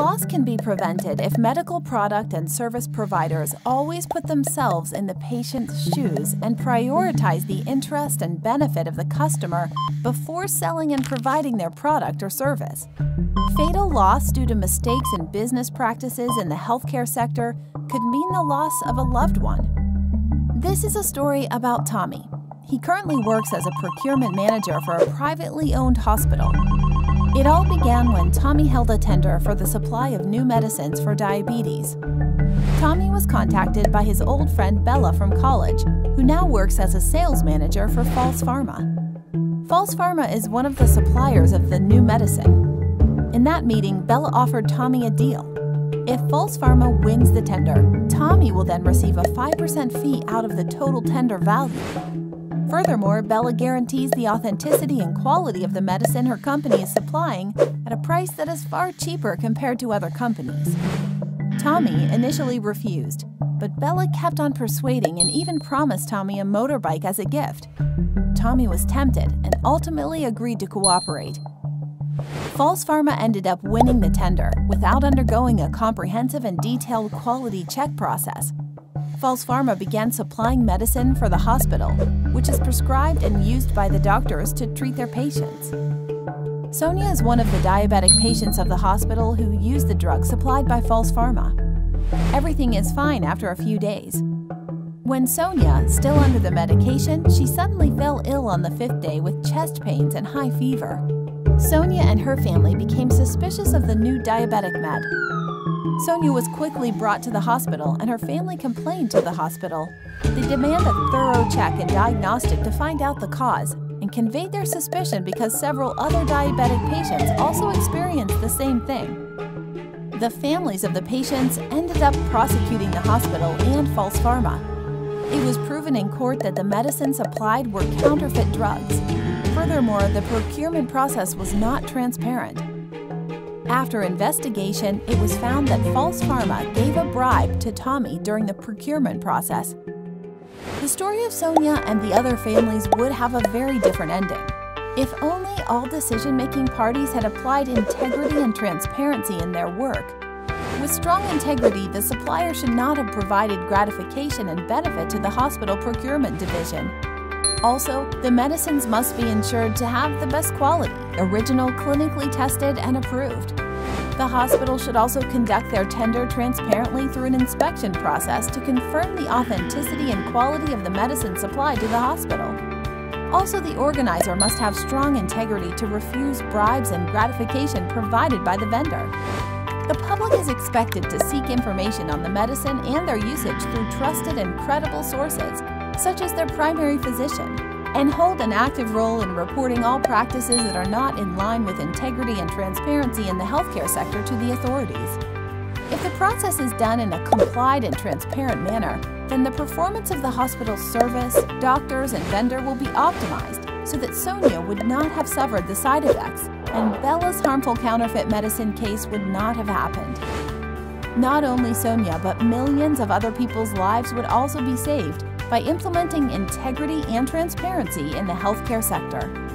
Loss can be prevented if medical product and service providers always put themselves in the patient's shoes and prioritize the interest and benefit of the customer before selling and providing their product or service. Fatal loss due to mistakes in business practices in the healthcare sector could mean the loss of a loved one. This is a story about Tommy. He currently works as a procurement manager for a privately owned hospital. It all began when Tommy held a tender for the supply of new medicines for diabetes. Tommy was contacted by his old friend Bella from college, who now works as a sales manager for False Pharma. False Pharma is one of the suppliers of the new medicine. In that meeting, Bella offered Tommy a deal. If False Pharma wins the tender, Tommy will then receive a 5% fee out of the total tender value. Furthermore, Bella guarantees the authenticity and quality of the medicine her company is supplying at a price that is far cheaper compared to other companies. Tommy initially refused, but Bella kept on persuading and even promised Tommy a motorbike as a gift. Tommy was tempted and ultimately agreed to cooperate. False Pharma ended up winning the tender without undergoing a comprehensive and detailed quality check process. False Pharma began supplying medicine for the hospital, which is prescribed and used by the doctors to treat their patients. Sonia is one of the diabetic patients of the hospital who use the drug supplied by False Pharma. Everything is fine after a few days. When Sonia, still under the medication, she suddenly fell ill on the fifth day with chest pains and high fever. Sonia and her family became suspicious of the new diabetic med Sonia was quickly brought to the hospital and her family complained to the hospital. They demand a thorough check and diagnostic to find out the cause and conveyed their suspicion because several other diabetic patients also experienced the same thing. The families of the patients ended up prosecuting the hospital and False Pharma. It was proven in court that the medicines supplied were counterfeit drugs. Furthermore, the procurement process was not transparent. After investigation, it was found that False Pharma gave a bribe to Tommy during the procurement process. The story of Sonia and the other families would have a very different ending. If only all decision-making parties had applied integrity and transparency in their work. With strong integrity, the supplier should not have provided gratification and benefit to the hospital procurement division. Also, the medicines must be ensured to have the best quality, original, clinically tested, and approved. The hospital should also conduct their tender transparently through an inspection process to confirm the authenticity and quality of the medicine supplied to the hospital. Also, the organizer must have strong integrity to refuse bribes and gratification provided by the vendor. The public is expected to seek information on the medicine and their usage through trusted and credible sources, such as their primary physician, and hold an active role in reporting all practices that are not in line with integrity and transparency in the healthcare sector to the authorities. If the process is done in a complied and transparent manner, then the performance of the hospital's service, doctors, and vendor will be optimized so that Sonia would not have suffered the side effects and Bella's harmful counterfeit medicine case would not have happened. Not only Sonia, but millions of other people's lives would also be saved by implementing integrity and transparency in the healthcare sector.